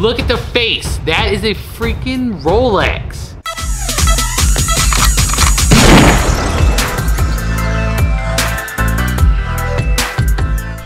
look at the face. That is a freaking Rolex.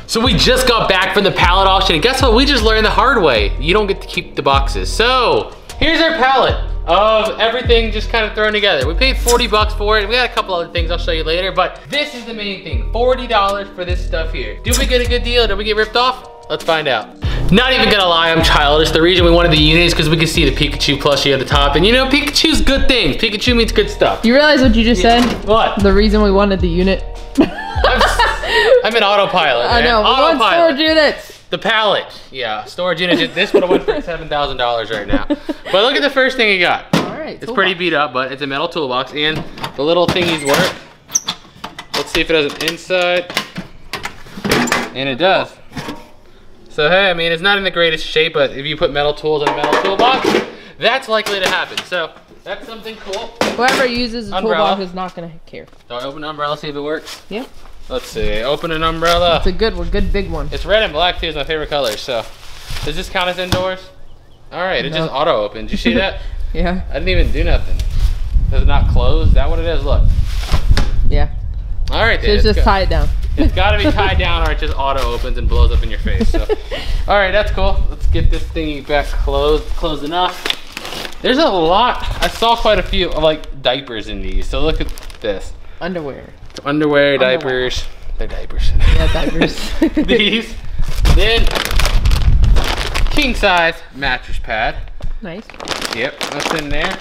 So we just got back from the pallet auction and guess what? We just learned the hard way. You don't get to keep the boxes. So here's our pallet of everything just kind of thrown together. We paid 40 bucks for it. We got a couple other things I'll show you later, but this is the main thing, $40 for this stuff here. Did we get a good deal? Did we get ripped off? Let's find out. Not even gonna lie, I'm childish. The reason we wanted the unit is because we could see the Pikachu plushie at the top. And you know, Pikachu's good things. Pikachu means good stuff. You realize what you just said? What? The reason we wanted the unit. I'm an autopilot, man. I know. We want storage units. The pallet, yeah, storage unit. This would have went for seven thousand dollars right now. But look at the first thing he got. All right. It's pretty beat up, but it's a metal toolbox, and the little thingies work. Let's see if it has an inside, and it does. So hey, I mean, it's not in the greatest shape, but if you put metal tools in a metal toolbox, that's likely to happen. So that's something cool. Whoever uses the Umbrella. toolbox is not gonna care. So I open an umbrella, see if it works. Yeah. Let's see. Open an umbrella. It's a good one, good big one. It's red and black too. Is my favorite color. So does this count as indoors? All right, it just auto opened. You see that? Yeah. I didn't even do nothing. Does it not close? Is that what it is? Look. Yeah. All right, So then. just tie it down. It's got to be tied down, or it just auto opens and blows up in your face. So, all right, that's cool. Let's get this thingy back closed, closed enough. There's a lot. I saw quite a few like diapers in these. So look at this: Underwear. underwear, Underwear. diapers. They're diapers. Yeah, diapers. these. Then king size mattress pad. nice. Yep, that's in there.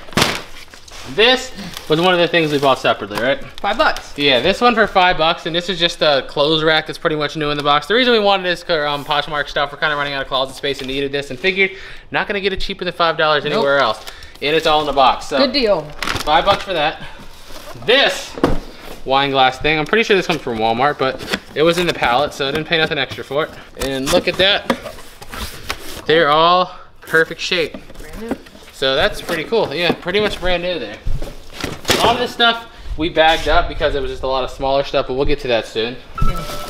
This was one of the things we bought separately, right? Five bucks. Yeah, this one for five bucks, and this is just a clothes rack that's pretty much new in the box. The reason we wanted this um, Poshmark stuff, we're kind of running out of closet space and needed this, and figured not gonna get it cheaper than five dollars anywhere else, and it's all in the box. So Good deal. five bucks for that. This wine glass thing, I'm pretty sure this comes from Walmart, but it was in the pallet, so I didn't pay nothing extra for it. And look at that, they're all perfect shape. So that's pretty cool. Yeah, pretty much brand new there. A lot of this stuff we bagged up because it was just a lot of smaller stuff, but we'll get to that soon.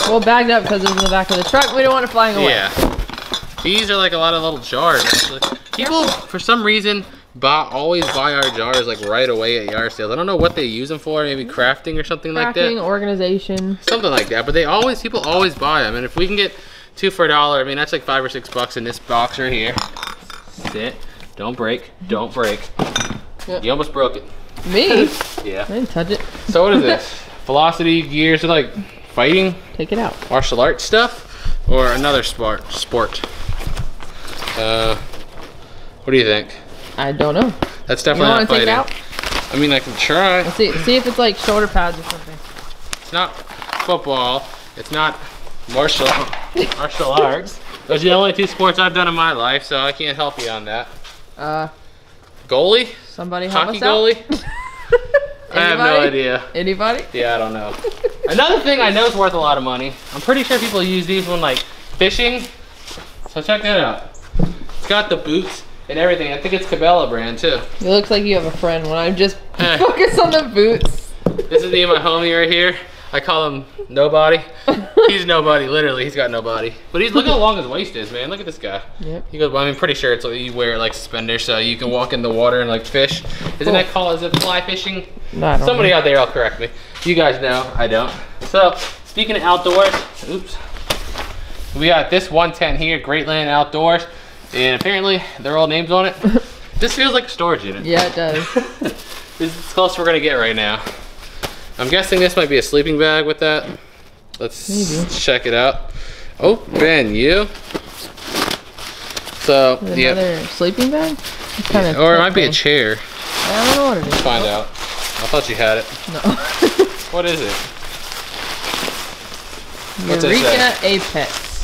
Well, bagged up because it was in the back of the truck. We don't want it flying away. Yeah. These are like a lot of little jars. Actually. People, for some reason, buy, always buy our jars like right away at yard sales. I don't know what they use them for. Maybe crafting or something like Crafting, that. organization. Something like that. But they always, people always buy them. And if we can get two for a dollar, I mean that's like five or six bucks in this box right here. Sit. Don't break. Don't break. Yeah. You almost broke it. Me? Yeah. I didn't touch it. So what is this? Velocity gears are like fighting Take it out. martial arts stuff or another sport sport uh what do you think I don't know. that's You definitely want not to take it out? i mean i can try Let's see. See if it's like shoulder pads or something. it's not football it's not martial martial arts those are the only two sports i've done in my life so i can't help you on that Uh, goalie? Somebody help hockey us out. goalie? I have no idea. Anybody? yeah i don't know. Another thing i know is worth a lot of money. I'm pretty sure people use these when like fishing. So check that out. It's got the boots and everything. I think it's cabela brand too. It looks like you have a friend when I'm just focused on the boots. This is me and my homie right here. I call him nobody. He's nobody, literally. He's got nobody. But he's look how long his waist is, man. Look at this guy. Yep. He goes. Well, I'm pretty sure it's like you wear like suspenders so you can walk in the water and like fish. Isn't that oh. called? Is it fly fishing? No, Somebody know. out there will correct me. You guys know. I don't. So speaking of outdoors, oops. We got this 110 here, Greatland Outdoors, and apparently they're all names on it. this feels like a storage unit. Yeah, it does. This is as close we're gonna get right now. I'm guessing this might be a sleeping bag with that. Let's Maybe. check it out. Oh, Ben, you. So, it yeah. Another sleeping bag? Kinda Or it might be a chair. I don't know what it is. Find out. I thought you had it. No. What is it? What's it Eureka say? Apex.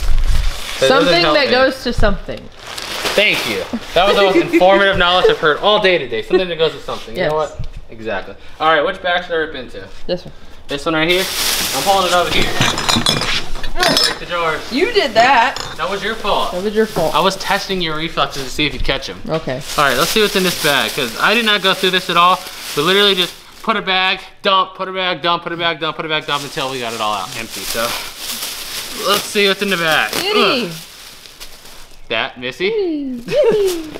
That Something that me. goes to something. Thank you. That was the most informative knowledge I've heard all day today. Something that goes to something. You know what? Exactly. All right, which bag should I rip into? This one. This one right here? I'm pulling it over here. Break the jars. You did that. That was your fault. That was your fault. I was testing your reflexes to see if you'd catch them. Okay. All right, let's see what's in this bag, because I did not go through this at all. We literally just put a bag, dump, put a bag, dump, put a bag, dump, put a bag, dump until we got it all out empty. So let's see what's in the bag. That, Missy.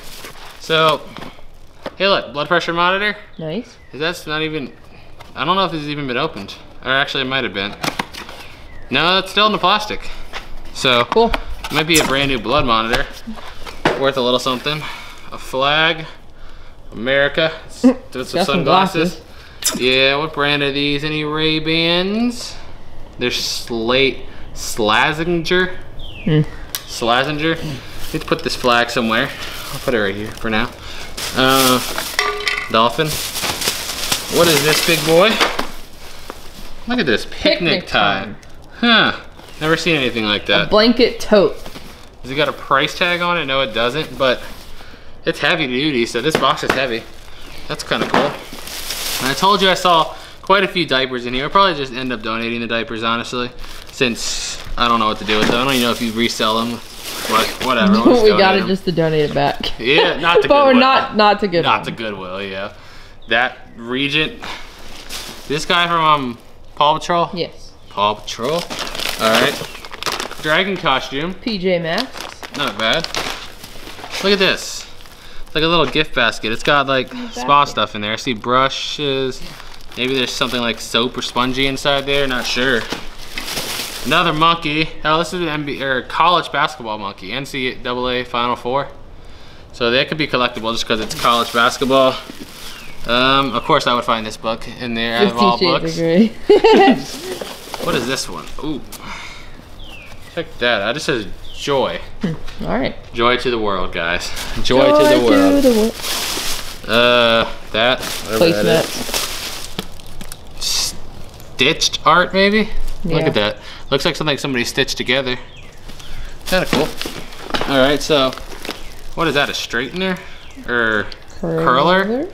So, hey look, blood pressure monitor. Nice. That's not even, I don't know if this has even been opened. Or actually it might have been. No, it's still in the plastic. So, Cool. might be a brand new blood monitor. Worth a little something. A flag. America. With some sunglasses. Yeah, what brand are these? Any Ray-Bans? They're Slate Slazenger. Hmm. Slazenger. Need to put this flag somewhere. I'll put it right here for now. Uh, dolphin. What is this big boy? Look at this picnic, Picnic time. time. Huh. Never seen anything like that. Blanket tote. Has it got a price tag on it? No, it doesn't, but it's heavy duty, so this box is heavy. That's kind of cool. And I told you I saw quite a few diapers in here. I'll probably just end up donating the diapers, honestly, since I don't know what to do with them. I don't even know if you resell them, but whatever. we got it just to donate it back. Yeah, not to but we're not not to good. Not to Goodwill, yeah. That Regent, this guy from um, Paw Patrol? Yes. Paw Patrol. All right. Dragon costume. PJ Masks. Not bad. Look at this. It's like a little gift basket. It's got like spa stuff in there. I see brushes. Maybe there's something like soap or spongy inside there. Not sure. Another monkey. Oh, this is an NBA or college basketball monkey. NCAA Final Four. So that could be collectible just because it's college basketball. Um, of course, I would find this book in there out of all books. Shades of Grey. What is this one? Ooh. Check that out. It just says joy. All right. Joy to the world, guys. Joy, to the world. the world. Uh, that, whatever that. Stitched art, maybe? Look at that. Looks like something somebody stitched together. Kind of cool. All right, so what is that? A straightener or curler?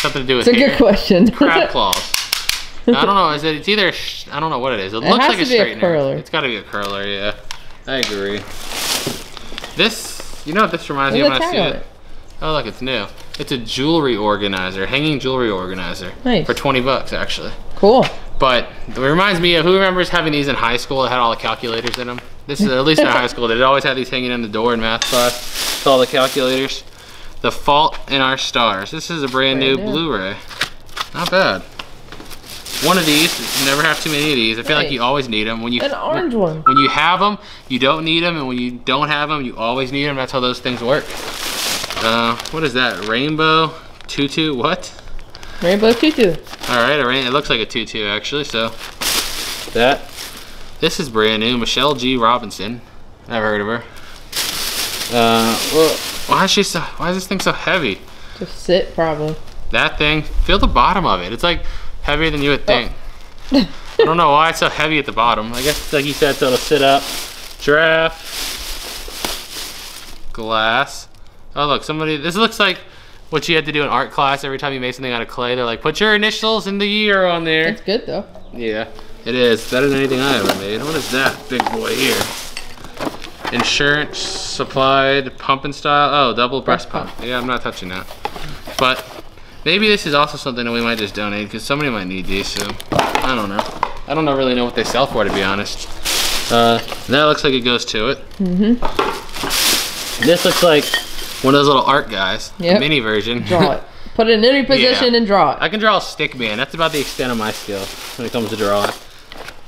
Something to do with It's a hair? good question. Crab claws. I don't know. Is it? It's either. sh- I don't know what it is. It, looks like a be a straightener. curler. It's got to be a curler. Yeah, I agree. This. You know what this reminds me of when I see it? it. Oh, look, it's new. It's a jewelry organizer, hanging jewelry organizer. Nice. For 20 bucks, actually. Cool. But it reminds me of who remembers having these in high school that had all the calculators in them? This is at least in high school. They always had these hanging in the door in math class with all the calculators. The Fault in Our Stars. This is a brand, new, Brand new. Blu-ray. Not bad. One of these. You never have too many of these. I feel like you always need them. When you An orange one. when you have them, you don't need them, and when you don't have them, you always need them. That's how those things work. Uh, what is that? Rainbow tutu? What? Rainbow tutu. All right. It looks like a tutu actually. So that. This is brand new. Michelle G. Robinson. Never heard of her. Uh, well, why is she so? Why is this thing so heavy? Just sit probably. That thing. Feel the bottom of it. It's like heavier than you would think. Oh. I don't know why it's so heavy at the bottom. I guess like you said, so it'll sit up. Giraffe. Glass. Oh look, somebody. This looks like what you had to do in art class every time you made something out of clay. They're like, put your initials and the year on there. It's good though. Yeah, it is. Better than anything I ever made. What is that big boy here? Insurance supplied pumping style. Oh, double breast Breast pump. Yeah, I'm not touching that. But maybe this is also something that we might just donate because somebody might need these. So I don't know. I don't really know what they sell for to be honest. Uh, that looks like it goes to it. Mm-hmm. This looks like one of those little art guys. Yep. Mini version. Draw it. Put it in any position Yeah. and draw it. I can draw a stick man. That's about the extent of my skill when it comes to drawing.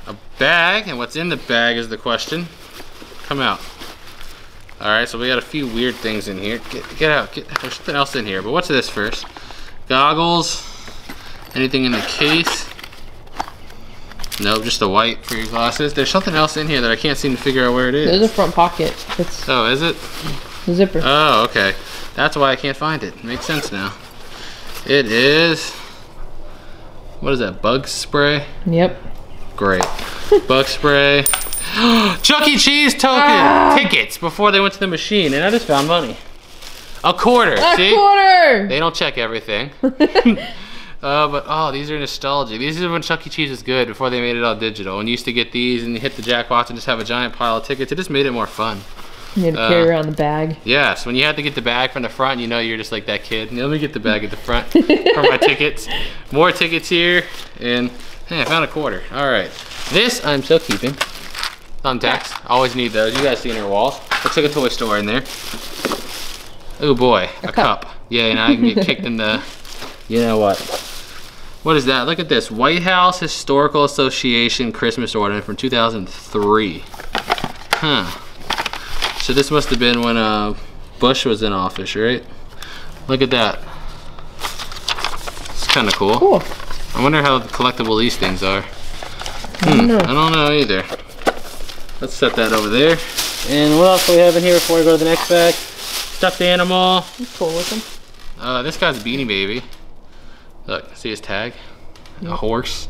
A bag, and what's in the bag is the question. Come out. All right, so we got a few weird things in here. Get, get out. Get, there's something else in here, but what's this first? Goggles. Anything in the case? Nope, just the white for your glasses. There's something else in here that I can't seem to figure out where it is. There's a front pocket. It's Oh, is it? the zipper. Oh, okay. That's why I can't find it. Makes sense now. It is. What is that? Bug spray? Yep. Great. Bug spray. Chuck E. Cheese token Ah. tickets before they went to the machine, and I just found money. A quarter. A see? quarter. They don't check everything. Uh, but oh, these are nostalgic. These are when Chuck E. Cheese was good before they made it all digital. And you used to get these and you hit the jackpots and just have a giant pile of tickets. It just made it more fun. You had to Uh, carry around the bag. Yes, when you had to get the bag from the front, you know you're just like that kid. Let me get the bag at the front for my tickets. More tickets here, and hey, I found a quarter. All right, this I'm still keeping. Thumbtacks, always need those. You guys see in your walls. Looks like a toy store in there. Oh boy, a, cup. cup. Yeah, and I can get kicked in the. You know what? What is that? Look at this. White House Historical Association Christmas ornament from 2003. Huh. So this must have been when uh, Bush was in office, right? Look at that. It's kind of cool. Cool. I wonder how collectible these things are. I don't know. I don't know either. Let's set that over there. And what else do we have in here before we go to the next bag? Stuffed animal. He's cool with him. Uh, this guy's a Beanie Baby. Look, see his tag? A horse.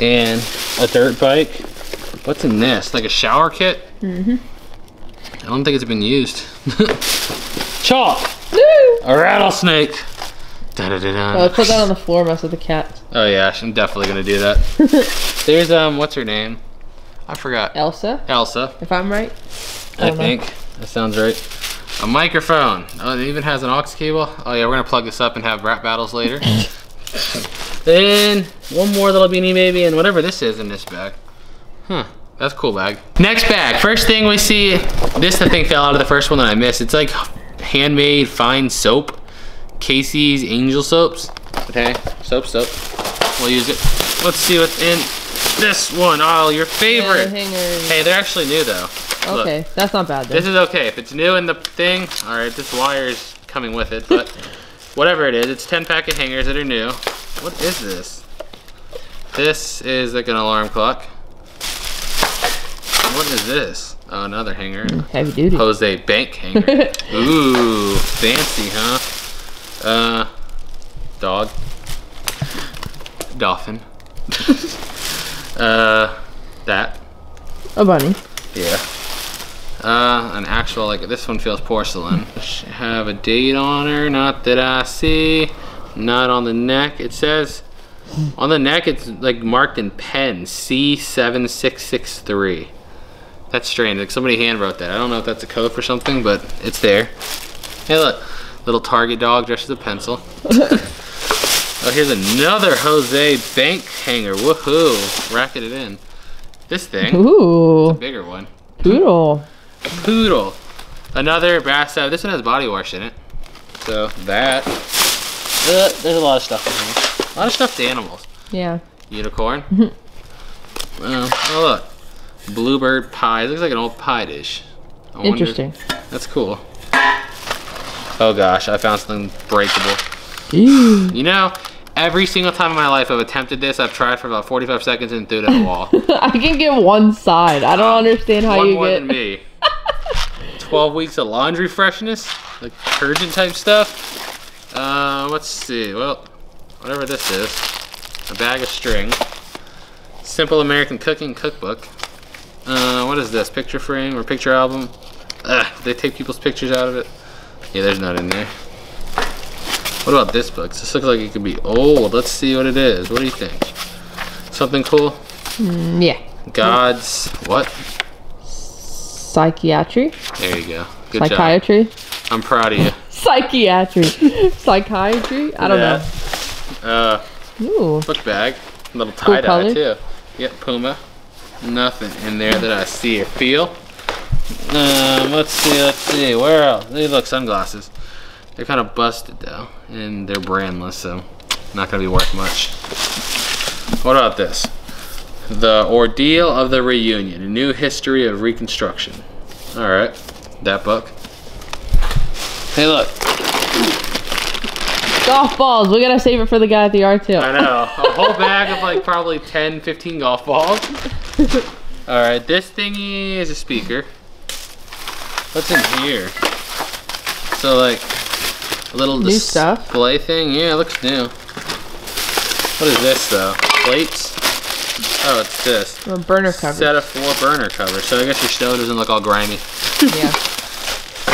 And a dirt bike. What's in this? Like a shower kit? Mm-hmm. I don't think it's been used. Chalk! Woo! A rattlesnake! Da-da-da-da. Oh, put that on the floor, mess with the cat. Oh yeah, I'm definitely gonna do that. There's um, what's her name? I forgot. Elsa, Elsa, if I'm right. I know. think. That sounds right. A microphone. Oh, it even has an aux cable. Oh yeah, we're gonna plug this up and have rap battles later. then one more little beanie baby and whatever this is in this bag. Huh. That's a cool bag. Next bag. First thing we see, this I think fell out of the first one that I missed. It's like handmade fine soap. Casey's Angel Soaps. Okay, soap, soap. We'll use it. Let's see what's in this one. Oh, your Yeah, favorite. hangers. Hey, they're actually new though. Look. Okay, that's not bad then. This is okay. If it's new in the thing, all right, this wire is coming with it, but whatever it is, it's 10 packet hangers that are new. What is this? This is like an alarm clock. What is this? Oh, another hanger. Heavy duty. Jose Bank hanger. Ooh, fancy, huh? Uh, dog. Dolphin. uh, that. A bunny. Yeah. Uh, an actual, like, this one feels porcelain. Have a date on her, not that I see. Not on the neck. It says, on the neck, it's like marked in pen, C7663. That's strange. Like somebody hand wrote that. I don't know if that's a code for something, but it's there. Hey, look. Little Target dog dressed as a pencil. oh, here's another Jose Bank hanger. Woohoo. Racket it in. This thing, Ooh, bigger one. poodle. Poodle. Another bath salve. This one has body wash in it. So that. Uh, there's a lot of stuff in here. A lot of stuffed animals. Yeah. Unicorn. oh, oh look. Bluebird pie. It looks like an old pie dish. I wonder- Interesting. That's cool. Oh gosh, I found something breakable. Ew. You know, every single time in my life I've attempted this, I've tried for about 45 seconds and threw it at the wall. I can get one side. I don't understand how you get One you more get. than me. 12 weeks of laundry freshness, like detergent type stuff. Uh, let's see. Well, whatever this is, a bag of string. Simple American Cooking Cookbook. Uh, what is this? Picture frame or picture album? Ugh, they take people's pictures out of it. Yeah, there's not in there. What about this book? This looks like it could be old. Let's see what it is. What do you think? Something cool? Mm, yeah. God's what? Psychiatry. There you go. Good job. Psychiatry. I'm proud of you. Psychiatry. Psychiatry. I don't Yeah. Uh, know. Ooh. book bag. Little Cool tie dye color. too. Yep, Puma. Nothing in there that I see or feel. Um, let's see, let's see. Where else? They look sunglasses. They're kind of busted though, and they're brandless, so not gonna be worth much. What about this? The Ordeal of the Reunion: A New History of Reconstruction. All right, that book. Hey, look. Golf balls. We gotta save it for the guy at the art too. I know. A whole bag of like probably 10, 15 golf balls. All right, this thingy is a speaker. What's in here? So like a little New stuff. display thing. Yeah, it looks new. What is this though? Plates? Oh, it's this. A burner cover. Set of four burner covers. So I guess your stove doesn't look all grimy. Yeah.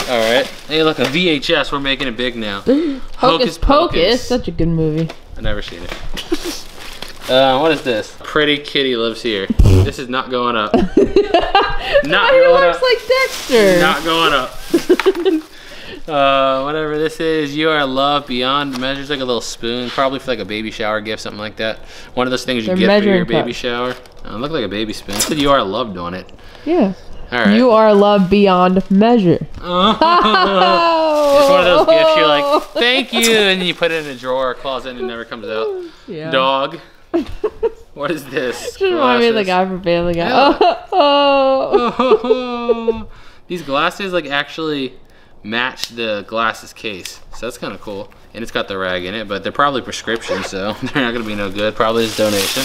All right. Hey, look, a VHS. We're making it big now. Hocus Hocus Pocus. Pocus. Such a good movie. I've never seen it. uh, what is this? Pretty Kitty lives here. This is not going up. not going looks up. like Dexter. Not going up. Uh, whatever this is, you are loved beyond measures. Like a little spoon, probably for like a baby shower gift, something like that. One of those things you They're get for your baby shower. Uh, look like a baby spoon. It said you are loved on it. yeah. All right. You are loved beyond measure. Oh. It's one of those gifts you're like, thank you, and you put it in a drawer or closet and it never comes out. Yeah. Dog. What is this? Just remind me of the guy from Family Guy. Yeah. Oh. Oh, These glasses like actually match the glasses case, so that's kind of cool. And it's got the rag in it, but they're probably prescription, so they're not gonna be no good. Probably just donation.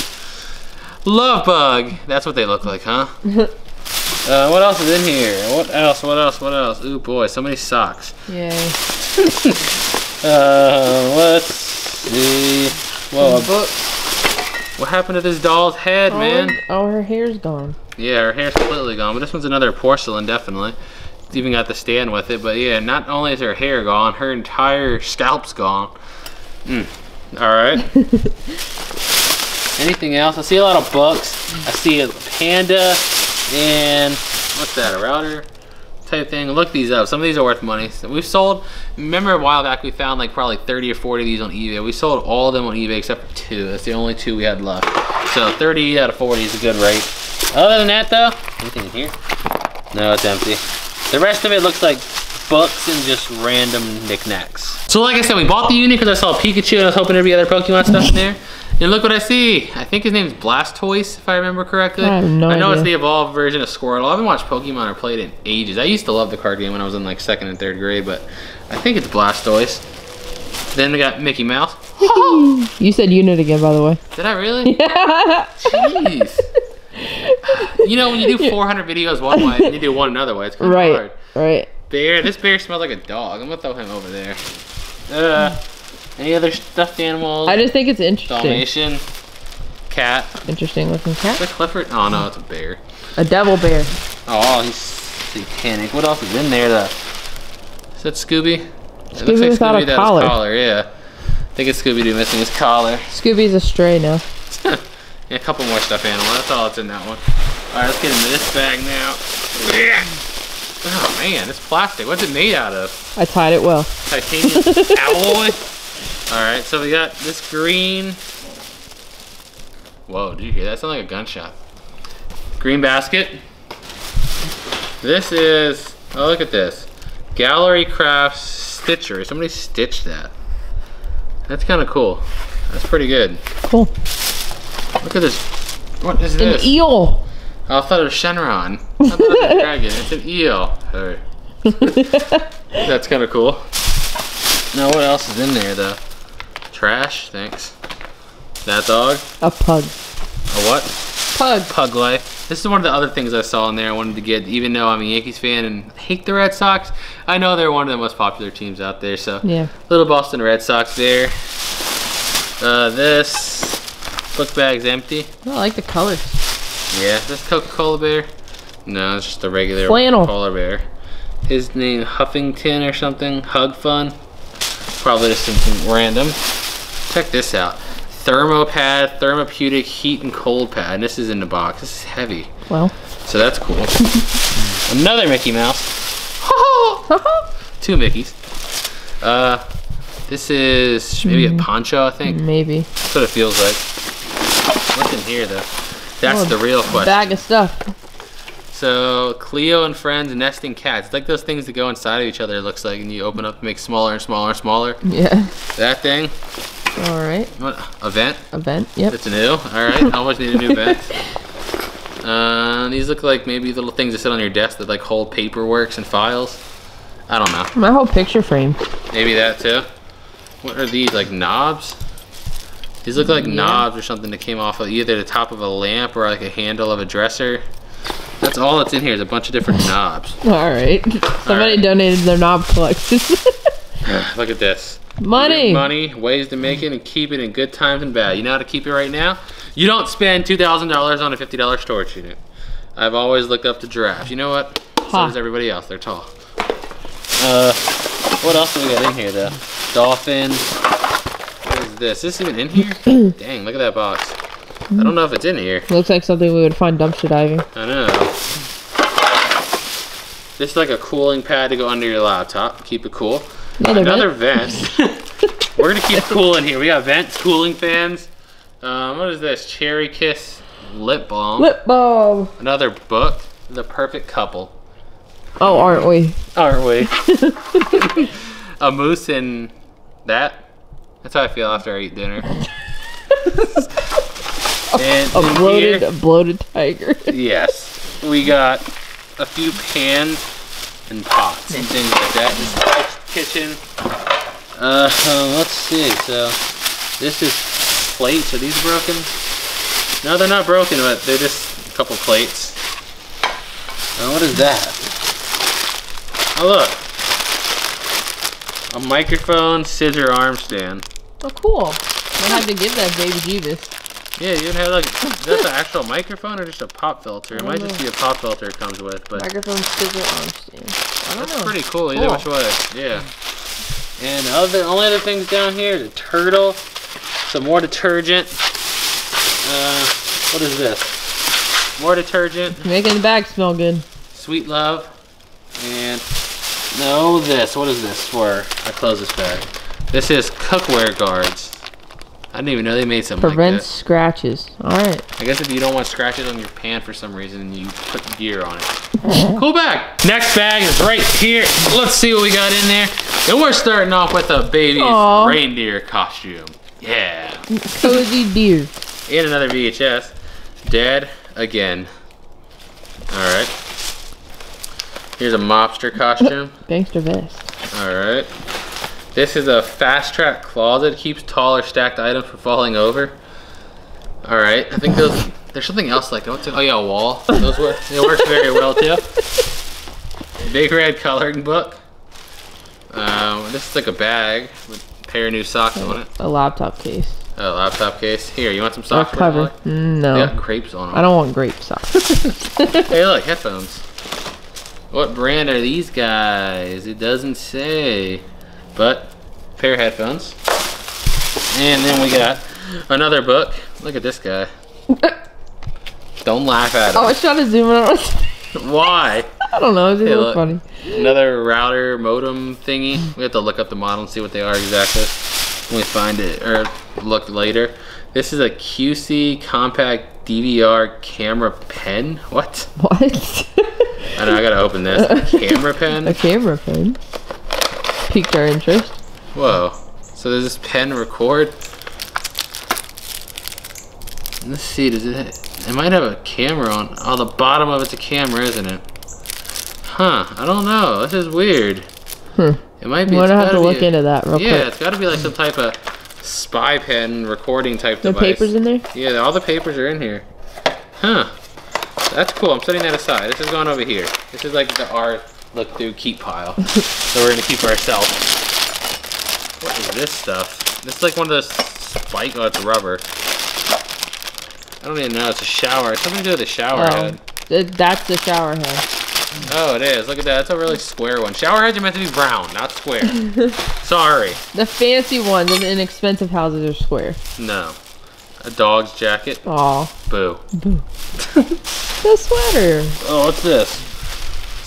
Love bug. That's what they look like, huh? uh, what else is in here? What else? What else? What else? Ooh boy, so many socks. Yay. Uh, let's see. Whoa, Book. what happened to this doll's head, man? Oh, her hair's gone. Yeah, her hair's completely gone, but this one's another porcelain, definitely. Even got the stand with it, but yeah, not only is her hair gone, her entire scalp's gone. Mm. All right. Anything else? I see a lot of books. I see a panda and what's that? A router type thing. Look these up. Some of these are worth money. So we've sold. Remember a while back we found like probably 30 or 40 of these on eBay. We sold all of them on eBay except for two. That's the only two we had left. So 30 out of 40 is a good rate. Other than that though, anything in here? No, it's empty. The rest of it looks like books and just random knickknacks. So like I said, we bought the unit because I saw Pikachu and I was hoping there'd be other Pokemon stuff in there. And look what I see. I think his name's Blastoise, if I remember correctly. I have no I know it's the evolved version of Squirtle. I haven't watched Pokemon or played it in ages. I used to love the card game when I was in like second and third grade, but I think it's Blastoise. Then we got Mickey Mouse. You said unit again, by the way. Did I really? Yeah. Jeez. You know, when you do 400 videos one way and you do one another way, it's kind of right, hard. right. Bear. This bear smells like a dog. I'm gonna throw him over there. Uh, any other stuffed animals? I just think it's interesting. Dalmatian. Cat. Interesting looking Is cat. that Clifford? Oh no, it's a bear. A devil bear. Oh, he's satanic. What else is in there? The is that Scooby? It looks Scooby without a without his collar. collar. Yeah, I think it's Scooby Doo missing his collar. Scooby's a stray now. yeah, a couple more stuffed animal. That's all that's in that one. All right, let's get into this bag now. Oh man, it's plastic. What's it made out of? I tied it well. Titanium alloy. All right, so we got this green. Whoa, did you hear that? Sound like a gunshot. Green basket. This is. Oh, look at this. Gallery Crafts Stitchery. Somebody stitched that. That's kind of cool. That's pretty good. Cool. Look at this. What is this? An eel. Oh, I thought it was Shenron. I thought it was a dragon. It's an eel. Alright. That's kind of cool. Now, what else is in there, though? Trash, thanks. That dog? A pug. A what? Pug. Pug life. This is one of the other things I saw in there I wanted to get, even though I'm a Yankees fan and hate the Red Sox. I know they're one of the most popular teams out there, so. Yeah. Little Boston Red Sox there. Uh, this book bag's empty. I like the colors. Yeah, this Coca-Cola bear? No, it's just a regular Flannel. polar bear. His name Huffington or something. Hug Fun. Probably just something random. Check this out. Thermopad, therapeutic heat and cold pad. And this is in the box. This is heavy. Well. So that's cool. Another Mickey Mouse. Two Mickeys. Uh, this is maybe a poncho, I think. Maybe. That's what it feels like. What's in here, though? That's Oh, the real question. Bag of stuff. So Cleo and friends nesting cats. It's like those things that go inside of each other. It looks like, and you open up, make smaller and smaller and smaller. Yeah. That thing. All right. What? A vent. A vent. Yep. It's new. All right. I always need a new vent. Uh, these look like maybe little things that sit on your desk that like hold paperworks and files. I don't know. My whole picture frame. Maybe that too. What are these? Like knobs? These look like Yeah. knobs or something that came off of either the top of a lamp or like a handle of a dresser. That's all that's in here is a bunch of different knobs. All right. Somebody right. donated their knob collection. Look at this. Money. Money, ways to make it and keep it in good times and bad. You know how to keep it right now? You don't spend $2,000 on a $50 storage unit. I've always looked up to giraffes. You know what? So Ha. does everybody else. They're tall. Uh, what else do we got in here though? Dolphin. This? Is this even in here? Dang, look at that box. I don't know if it's in here. Looks like something we would find dumpster diving. I know. This is like a cooling pad to go under your laptop. Keep it cool. Another Another vent. We're gonna keep cool in here. We got vents, cooling fans. Um, what is this? Cherry Kiss lip balm. Lip balm. Another book. the perfect couple, Oh, aren't we? aren't we? a moose and that. That's how I feel after I eat dinner. and A bloated, here- bloated tiger. yes, we got a few pans and pots and things like that. This is kitchen. Uh, let's see. So this is plates. Are these broken? No, they're not broken, but they're just a couple plates. Uh, what is that? Oh look, a microphone scissor arm stand. Oh, cool. I had to give that baby Jebus. Yeah, you have like, is that the actual microphone or just a pop filter? It might don't just be a pop filter it comes with, but Microphone scissor arm stand. I don't that's know. pretty cool either Cool. which way. Yeah. And other only other things down here, the turtle, some more detergent. Uh, what is this? More detergent, Making the bag smell good. sweet love, and no this. What is this for? I close this bag. This is cookware guards. I didn't even know they made something Prevents like scratches. Alright. I guess if you don't want scratches on your pan for some reason, you put gear on it. cool bag. Next bag is right here. Let's see what we got in there. And we're starting off with a baby's Aw. reindeer costume. Yeah. Cozy deer. And another VHS. Dead again. Alright. Here's a mobster costume. Gangster vest. Alright. This is a fast track closet. Keeps taller stacked items from falling over. Alright. I think those there's something else like. What's it? Oh yeah, a wall. Those work they work very well too. Big red coloring book. Um, this is like a bag with a pair of new socks on it. A laptop case. A laptop case. Here, you want some socks? cover. Mm, They no. got grapes on them. I don't want grape socks. Hey, look, headphones. What brand are these guys? It doesn't say. But, pair of headphones. And then we got another book. Look at this guy. Don't laugh at it. Oh, I was trying to zoom in on Why? I don't know. It's Hey, look. funny. Another router modem thingy. We have to look up the model and see what they are exactly. When we find it, or look later. This is a QC compact DVR camera pen. What? What? I know, I gotta open this. A camera pen? a camera pen. Piqued our interest. Whoa. So does this pen record? Let's see, does it it might have a camera on oh the bottom of it's a camera, isn't it? Huh, I don't know. This is weird. Hmm. It might be it's gonna have gotta look a- into that real Yeah, quick. it's gotta be like some type of spy pen recording type No device. papers in there? Yeah, all the papers are in here. Huh. That's cool. I'm setting that aside. This is going over here. This is like the our look through keep pile. so we're gonna keep for ourselves. What is this stuff? This is like one of those spike. Oh, it's rubber. I don't even know. It's a shower. It's something to do with the shower Oh, head. th- that's the shower head. Oh, it is. Look at that. That's a really square one. Shower heads are meant to be brown, not square. Sorry. The fancy ones The inexpensive houses are square. No. A dog's jacket. Aw. Boo. The sweater. Oh, what's this?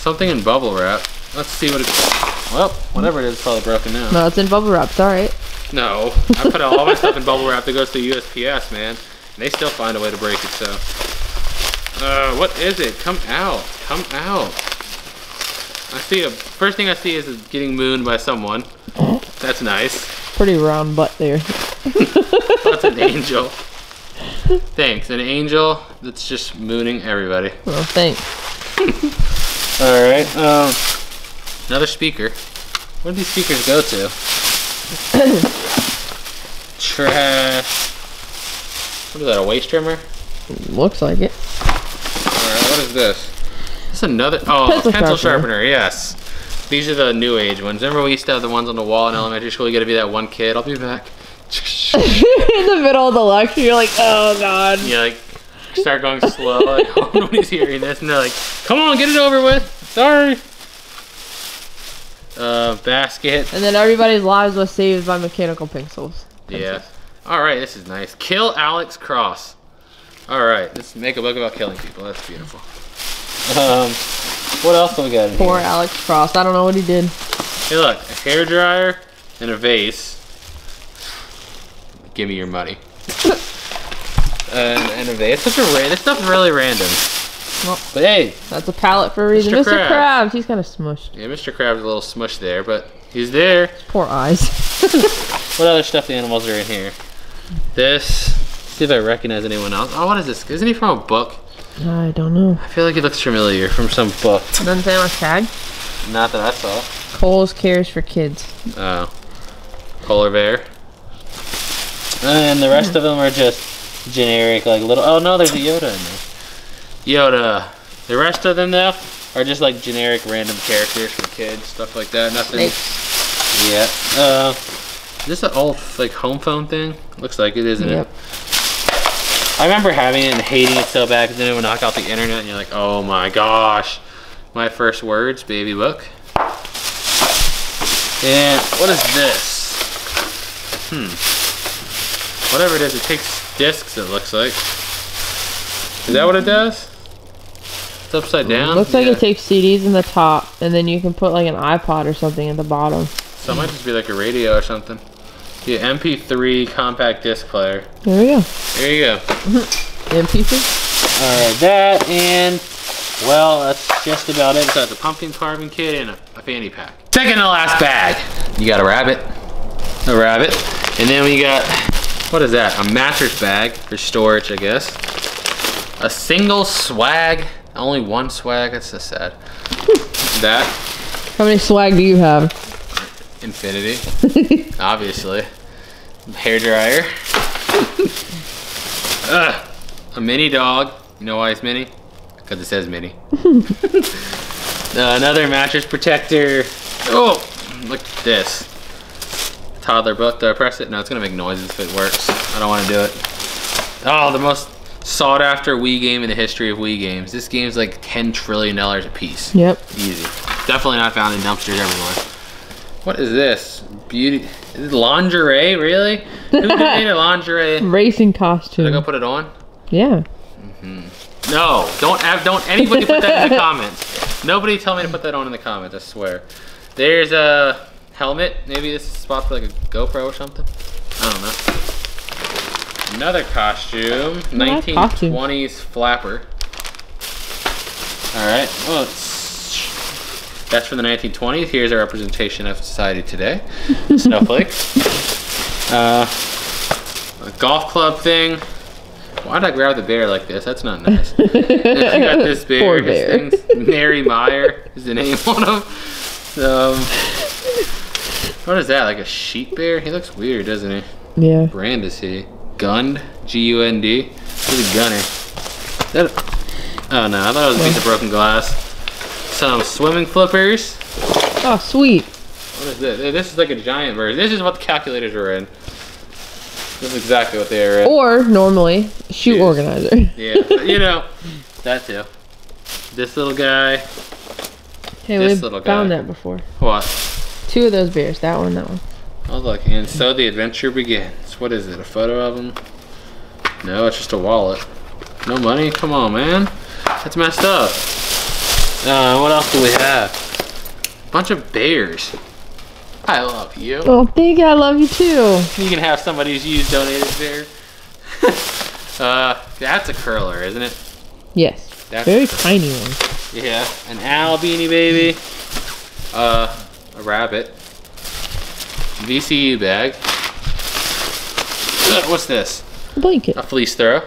Something in bubble wrap. Let's see what it's. Well, whatever it is, it's probably broken now. No, it's in bubble wrap. It's alright. No, I put all my stuff in bubble wrap that goes to USPS, man. And they still find a way to break it. So, uh, what is it? Come out! Come out! I see a first thing I see is getting mooned by someone. That's nice. Pretty round butt there. That's an angel. Thanks, an angel that's just mooning everybody. Well, thanks. All right. Um, another speaker. Where do these speakers go to? Trash. What is that? A waste trimmer? Looks like it. All right. What is this? This is another. Oh, Pencil pencil, sharpener. sharpener. Yes. These are the new age ones. Remember we used to have the ones on the wall in elementary school. You got to be that one kid. I'll be back. in the middle of the lecture, you're like, oh god. you like start going slow. Like oh, nobody's hearing this, and they're like, "Come on, get it over with." Sorry. Uh, basket. And then everybody's lives was saved by mechanical pencils. Yeah. All right, this is nice. Kill Alex Cross. All right, let's make a book about killing people. That's beautiful. Um, what else do we got? In Poor here? Alex Cross. I don't know what he did. Hey, look, a hair dryer and a vase. Give me your money. and, and a vase. Such a ra- This stuff's really random. Well, But hey, that's a pallet for a reason. Mr. Mr. Krabs. Krabs, he's kind of smushed. yeah, Mr. Krabs a little smushed there, but he's there. Poor eyes. What other stuffed animals are in here? This. See if I recognize anyone else. Oh, what is this? Isn't he from a book? I don't know. I feel like he looks familiar from some book. Doesn't say on his tag. Not that I saw. Kohl's cares for kids. Oh. Polar bear. And the rest of them are just generic, like little. Oh no, there's a Yoda in there. Yoda. The rest of them though are just like generic random characters for kids, stuff like that. Nothing. Yeah. Uh, is this an old like home phone thing? Looks like it, isn't Yep. it? I remember having it and hating it so bad because then it would knock out the internet and you're like, oh my gosh. My first words, baby book. And what is this? Hmm. Whatever it is, it takes discs, it looks like. Is that what it does? It's upside down? Looks like Yeah. it takes CDs in the top, and then you can put like an iPod or something at the bottom. So it might just be like a radio or something. Yeah, MP3 compact disc player. There we go. There you go. MP3. Alright, that and well, that's just about it. Besides a pumpkin carving kit and a, a fanny pack. Second to last bag. You got a rabbit. A rabbit. And then we got what is that? A mattress bag for storage, I guess. A single swag. Only one swag. That's so sad. that. How many swag do you have? Infinity. Obviously. Hair dryer. Ugh. A mini dog. You know why it's mini? Because it says mini. Uh, another mattress protector. Oh, look at this. Toddler book. Do I press it? No, it's gonna make noises if it works. I don't want to do it. Oh, the most sought after Wii game in the history of Wii games. This game's like 10 trillion dollars a piece. Yep. Easy. Definitely not found in dumpsters everywhere. What is this? Beauty is it lingerie, really? Who donated lingerie? Should Racing I go costume. put it on? Yeah. Mm-hmm. No, don't have don't anybody put that in the comments. Nobody tell me to put that on in the comments, I swear. There's a helmet. Maybe this is a spot for like a GoPro or something. I don't know. Another costume. Nice 1920s flapper. Alright. Well it's that's from the 1920s. Here's a representation of society today. Snowflake. uh, a golf club thing. Why did I grab the bear like this? That's not nice. you got this bear. Poor bear. Mary Meyer is the name on him. Um, what is that? Like a sheep bear? He looks weird, doesn't he? Yeah. brand is he? Gund? G-U-N-D? He's a gunner. That, oh no, I thought it was a piece of broken glass. Some swimming flippers. Oh, sweet. What is this? This is like a giant version. This is what the calculators are in. This is exactly what they are in. Or normally, shoe organizer. Yeah, you know, that too. This little guy. Hey, This little found guy. that before. What? Two of those bears. That one, that one. Oh look, and so the adventure What is it? A photo of him? No, it's just a wallet. No money? Come on, man. That's messed up. Uh, what else do we have? Bunch of bears. I love you. Oh, you. I love you too. You can have somebody's used donated bear. uh, that's a curler, isn't it? Yes. That's Very tiny one. Yeah, an owl beanie baby. Uh, a rabbit. VCU bag. Uh, what's this? A blanket. A fleece throw.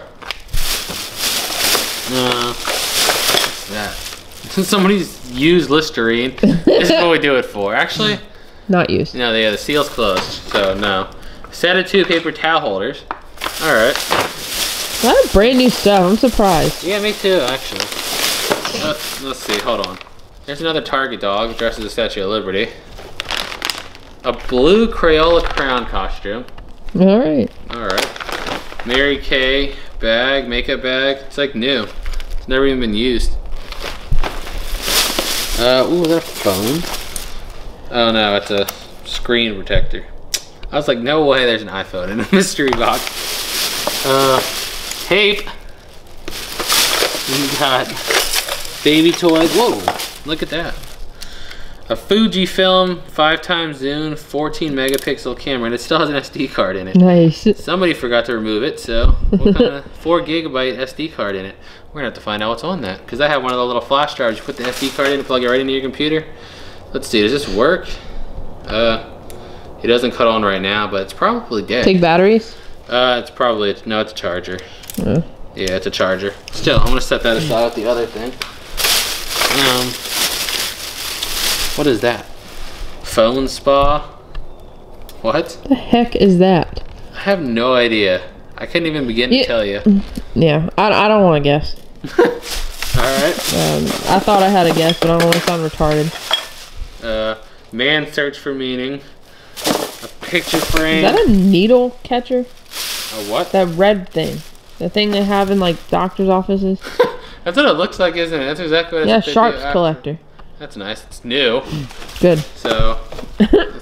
Uh, what's that? Somebody's used Listerine. this is what we do it for. Actually, Not used. no, yeah, the seal's closed, so no. Set of two paper towel holders. All right. A lot of brand new stuff. I'm surprised. Yeah, me too, actually. Let's, let's see, hold on. There's another Target dog dressed as a Statue of Liberty. A blue Crayola crown costume. All right. Alright. Mary Kay bag, makeup bag. It's like new. It's never even been used. Uh, ooh, is that a phone? Oh no, it's a screen protector. I was like, no way there's an iPhone in a mystery box. Uh, tape. We got baby toys. Whoa, look at that. A Fujifilm 5 times zoom 14 megapixel camera and it still has an SD card in it. Nice. Somebody forgot to remove it, so what kind of 4 gigabyte SD card in it? We're gonna have to find out what's on that. Because I have one of the little flash drives. You put the SD card in and plug it right into your computer. Let's see, does this work? Uh, it doesn't cut on right now, but it's probably dead. Take batteries. Uh, it's probably, no, it's a charger. Yeah. Yeah, it's a charger. Still, I'm gonna set that aside with the other thing. Um, what is that? Phone spa? What? The heck is that? I have no idea. I couldn't even begin to tell you. Yeah, I, I don't want to guess. All right. Um, I thought I had a guess, but I don't want to sound retarded. Uh, man search for meaning. A picture frame. Is that a needle catcher? a what? That red thing. The thing they have in like doctor's offices? That's what it looks like, isn't it? That's exactly what Yeah, it's they do sharks after- collector. That's nice. It's new. Good. So,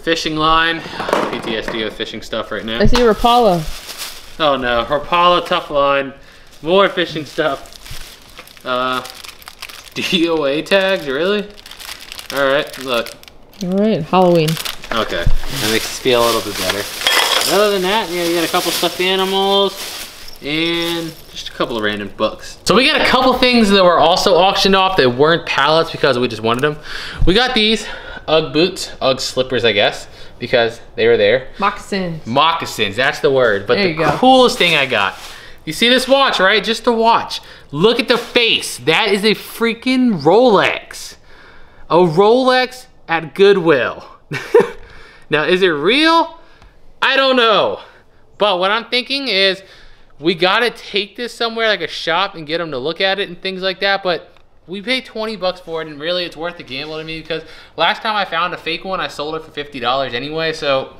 fishing line. PTSD with fishing stuff right now. I see Rapala. Oh no, Rapala tough line. More fishing stuff. Uh, DOA tags, really? Alright, look. All right, Halloween. Okay, that makes us feel a little bit better. Other than that, yeah, you got a couple stuffed animals and just a couple of random books. So we got a couple things that were also auctioned off that weren't pallets because we just wanted them. We got these Ugg boots, Ugg slippers, I guess, because they were there. Moccasins. Moccasins, that's the word. But There the you go. coolest thing I got. You see this watch, right? Just the watch. Look at the face. That is a freaking Rolex. A Rolex at Goodwill. now, is it real? I don't know. But what I'm thinking is we gotta take this somewhere like a shop and get them to look at it and things like that. But we paid 20 bucks for it and really it's worth the gamble to me because last time I found a fake one, I sold it for $50 anyway. So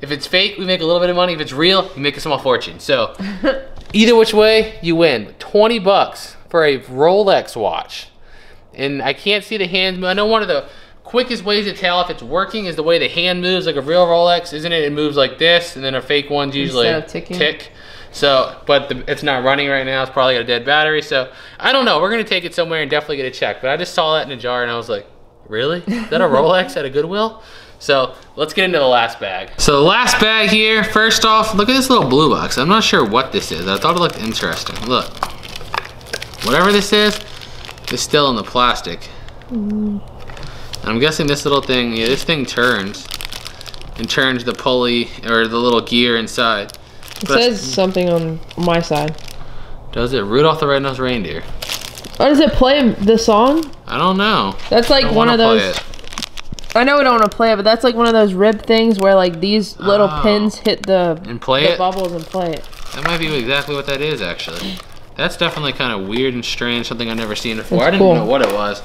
if it's fake, we make a little bit of money. If it's real, we make a small fortune. So either which way, you win. 20 bucks for a Rolex watch. And I can't see the hands. I know one of the quickest ways to tell if it's working is the way the hand moves like a real Rolex, isn't it? It moves like this, and then a fake one's usually Instead of ticking? tick. So, but the, it's not running right now. It's probably got a dead battery. So I don't know. We're gonna take it somewhere and definitely get it checked. But I just saw that in a jar and I was like, really? Is that a Rolex at a Goodwill? So let's get into the last bag. So the last bag here, first off, look at this little blue box. I'm not sure what this is. I thought it looked interesting. Look, whatever this is, is still in the plastic. Mm. I'm guessing this little thing, yeah, this thing turns and turns the pulley or the little gear inside. It But- says something on my side. Does it? Rudolph the Red-Nosed Reindeer. Or does it play the song? I don't know. That's like one of those. it. I know we don't want to play it, but that's like one of those rib things where like these little Oh. pins hit the, And play the it? bubbles and play it. That might be exactly what that is, actually. That's definitely kind of weird and strange, something I've never seen before. That's I didn't cool. know what it was.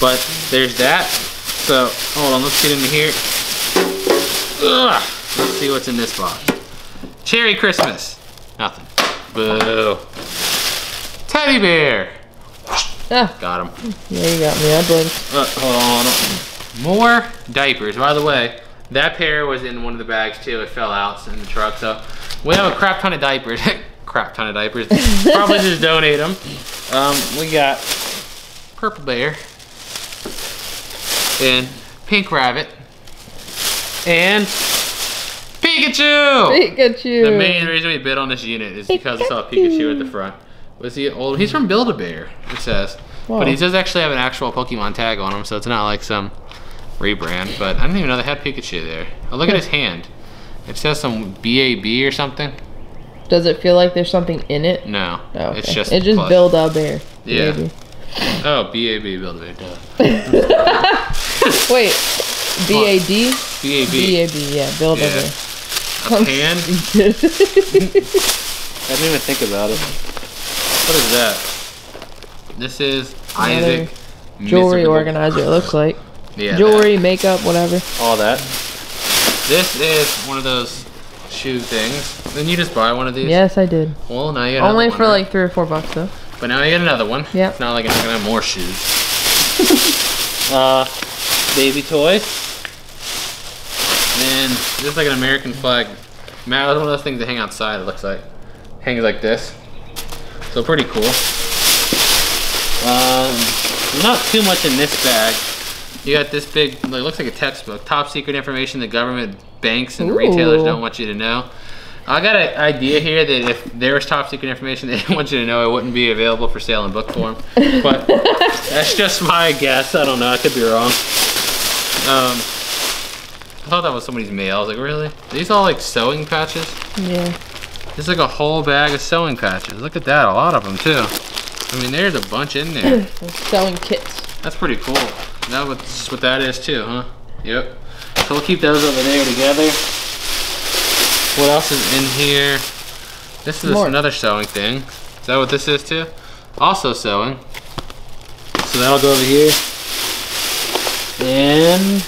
But there's that. So, hold on, let's get into here. Ugh. Let's see what's in this box. Cherry Christmas. Nothing. Boo. Teddy bear. Ah, Got him. yeah, you got me. I blinked. Uh, hold on. More diapers. By the way, that pair was in one of the bags too. It fell out in the truck. So we have a crap ton of diapers. crap ton of diapers. Probably just donate them. Um, we got purple bear and pink rabbit and Pikachu. Pikachu. The main reason we bid on this unit is because I saw Pikachu at the front. Was he old? He's from Build-A-Bear, it says. But he Wow. does actually have an actual Pokemon tag on him, so it's not like some rebrand. But I didn't even know they had Pikachu there. Oh, look at his hand. It says some BAB or something. Does it feel like there's something in it? No, Oh, okay. it's just it just Build-A-Bear. Yeah. Maybe. Oh, BAB Build-A-Bear. Duh. Wait, B A D? BAB. B A B. Yeah, build Yeah. Pan? I didn't even think about it. What is that? This is Isaac. Jewelry Miserable- organizer. It looks like Yeah. jewelry, makeup, whatever. all that. This is one of those shoe things. Then you just buy one of these. Yes, I did. Well, now you got Only another for right? like three or four bucks though. But now you get another one. Yeah. It's not like I'm gonna have more shoes. uh, baby toys. Then this is like an American flag. Man, it's one of those things that hang outside. It looks like hangs like this. So pretty cool. Um, not too much in this bag. You got this big, it looks like a textbook. Top secret information the government, banks, and retailers don't want you to know. I got an idea here that if there was top secret information they didn't want you to know, it wouldn't be available for sale in book form. But that's just my guess. I don't know. I could be wrong. Um, thought that was somebody's mail. I was like, really? Are these all like sewing patches? Yeah. There's like a whole bag of sewing patches. Look at that, a lot of them too. I mean, there's a bunch in there. Sewing kits. That's pretty cool. That's what that is too, huh? Yep. So we'll keep those over there together. What else is in here? This is More. another sewing thing. Is that what this is too? Also sewing. So that'll go over here. And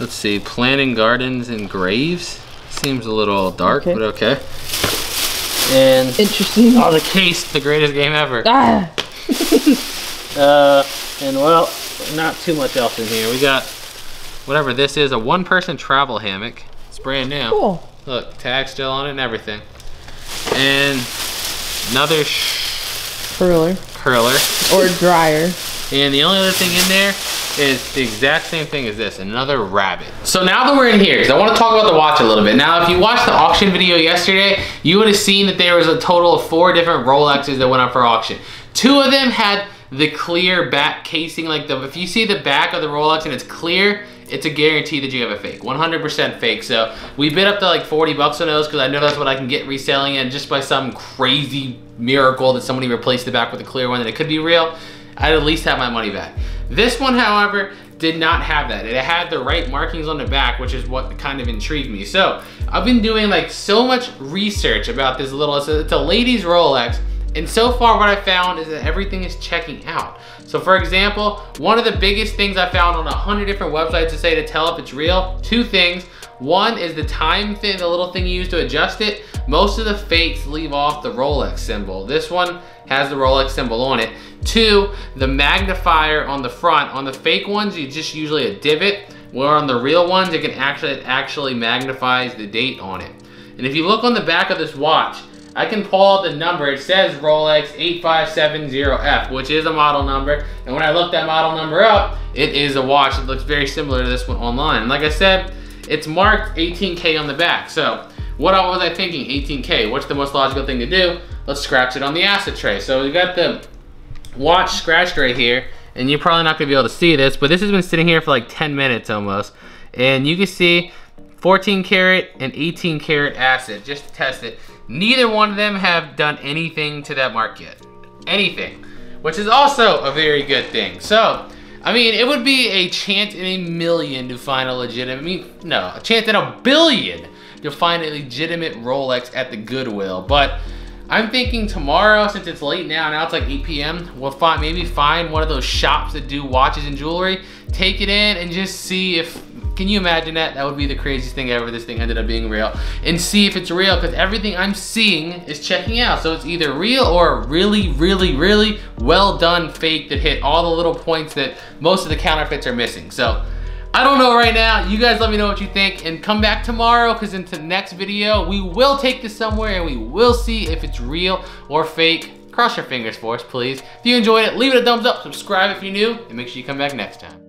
let's see, planting gardens and graves. Seems a little dark, Okay. but okay. And Interesting. oh, the case, the greatest game ever. Ah. Uh, and well, not too much else in here. We got whatever this is, a one-person travel hammock. It's brand new. Cool. Look, tag still on it and everything. And another sh Curler. curler. Or dryer. And the only other thing in there is the exact same thing as this, another rabbit. So now that we're in here, because I want to talk about the watch a little bit. Now, if you watched the auction video yesterday, you would have seen that there was a total of four different Rolexes that went up for auction. Two of them had the clear back casing, like the, if you see the back of the Rolex and it's clear, it's a guarantee that you have a fake, 100% fake. So we bid up to like 40 bucks on those because I know that's what I can get reselling it just by some crazy miracle that somebody replaced the back with a clear one that it could be real, I'd at least have my money back. This one, however, did not have that. It had the right markings on the back, which is what kind of intrigued me. So I've been doing like so much research about this little, it's a, it's a ladies Rolex. And so far what I found is that everything is checking out. So for example, one of the biggest things I found on a hundred different websites to say to tell if it's real, two things. One is the time thing, the little thing you use to adjust it. Most of the fakes leave off the Rolex symbol. This one has the Rolex symbol on it. Two, the magnifier on the front. On the fake ones, you just usually a divot, where on the real ones, it can actually, it actually magnifies the date on it. And if you look on the back of this watch, I can pull out the number. It says Rolex 8570F, which is a model number. And when I look that model number up, it is a watch that looks very similar to this one online. And like I said, it's marked 18K on the back. So what was I thinking, 18K? What's the most logical thing to do? Let's scratch it on the acid tray. So we got the watch scratched right here. And you're probably not gonna be able to see this, but this has been sitting here for like 10 minutes almost. And you can see 14 karat and 18 karat acid, just to test it. Neither one of them have done anything to that mark yet. Anything. Which is also a very good thing. So, I mean, it would be a chance in a million to find a legitimate, I mean, no, a chance in a billion to find a legitimate Rolex at the Goodwill. But I'm thinking tomorrow, since it's late now, now it's like 8 p.m., we'll find maybe find one of those shops that do watches and jewelry, take it in and just see if, can you imagine that? That would be the craziest thing ever. This thing ended up being real. And see if it's real, because everything I'm seeing is checking out. So it's either real or really, really, really well done fake that hit all the little points that most of the counterfeits are missing. So I don't know right now. You guys let me know what you think and come back tomorrow because into the next video, we will take this somewhere and we will see if it's real or fake. Cross your fingers for us, please. If you enjoyed it, leave it a thumbs up, subscribe if you're new, and make sure you come back next time.